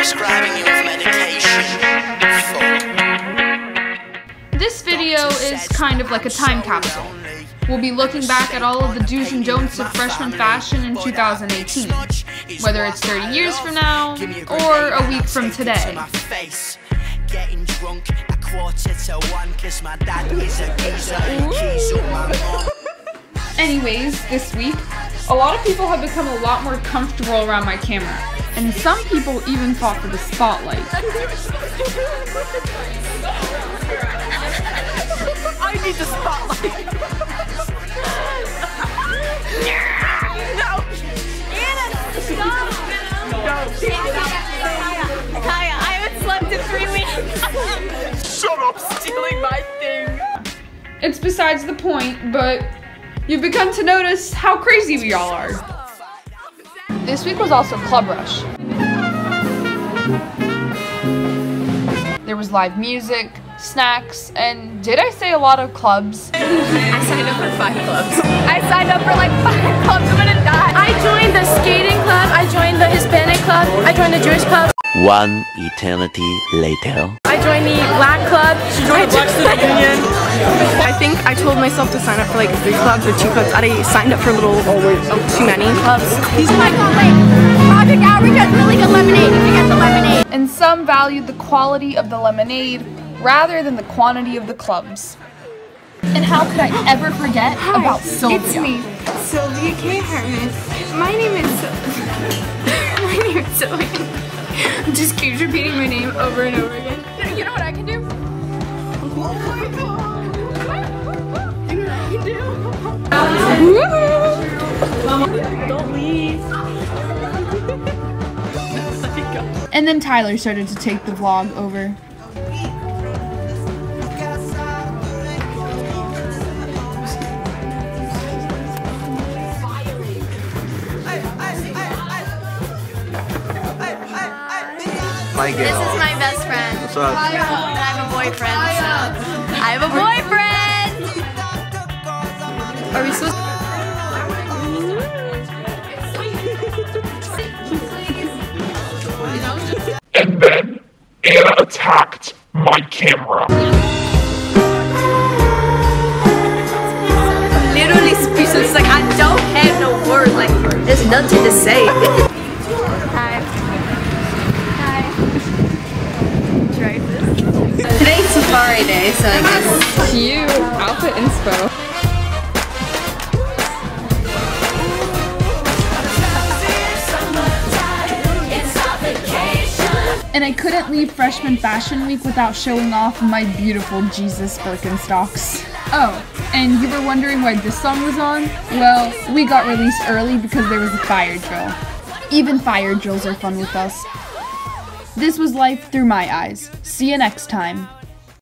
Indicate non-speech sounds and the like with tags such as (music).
prescribing you with medication. Fuck. This video is kind of like a time capsule. We'll be looking back at all of the do's and don'ts of freshman fashion in 2018, whether it's 30 years from now or a week from today. Getting Anyways, this week, a lot of people have become a lot more comfortable around my camera, and some people even fought for the spotlight. I need the spotlight. No. Anna, stop. No. Kaja, Kaja, I haven't slept in three weeks. Shut up, stealing my thing. It's besides the point, but you've begun to notice how crazy we all are. This week was also Club Rush. There was live music, snacks, and did I say a lot of clubs? (laughs) I signed up for five clubs. I signed up for like five (laughs) clubs. I'm gonna die. I joined the skating club. I joined the Hispanic club. I joined the Jewish club. One eternity later. I joined the Black club. She joined the Black Student Union. I think I told myself to sign up for like three clubs or two clubs. I signed up for a little, oh, too many clubs. These Oh my god, wait. Project Outreach has really good lemonade. You get the lemonade. And some valued the quality of the lemonade rather than the quantity of the clubs. And how could I ever forget about Sylvia? It's me, Sylvia K. Herman. My name is Syl- (laughs) My name is Sylvia. (laughs) Just keeps repeating my name over and over again. You know what I can do? Oh (laughs) And then Tyler started to take the vlog over. This is my best friend. What's up? And I have a boyfriend. So. I have a boyfriend. Are we supposed attacked my camera. Literally speechless. Like I don't have no words. Like there's nothing to say. Hi. Hi. Today's Safari Day, so I guess. cute outfit inspo? And I couldn't leave Freshman Fashion Week without showing off my beautiful Jesus Birkenstocks. Oh, and you were wondering why this song was on? Well, we got released early because there was a fire drill. Even fire drills are fun with us. This was life through my eyes. See you next time.